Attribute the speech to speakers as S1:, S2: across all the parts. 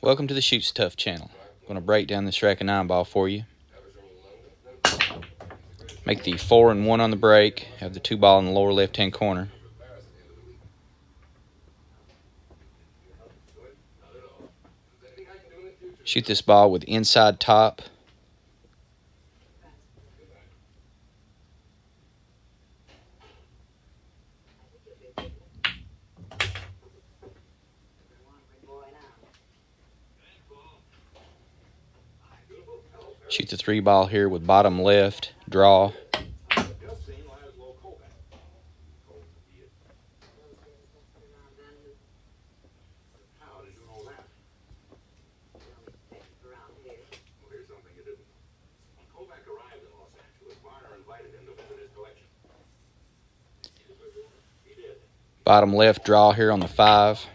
S1: Welcome to the ShootsTuff channel. I'm going to break down this rack and nine ball for you. Make the four and one on the break. Have the two ball in the lower left hand corner. Shoot this ball with inside top. Shoot the three ball here with bottom left, draw. Bottom left draw here on the five.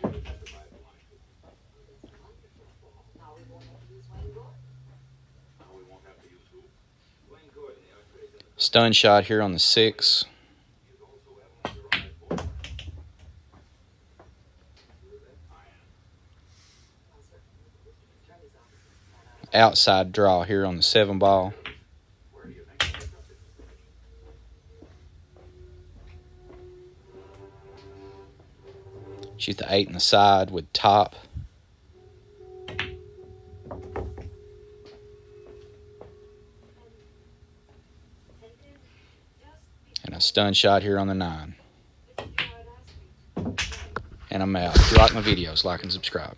S1: Stun shot here on the six. Outside draw here on the seven ball. Shoot the eight in the side with top. And a stun shot here on the nine. And I'm out. If you like my videos, like and subscribe.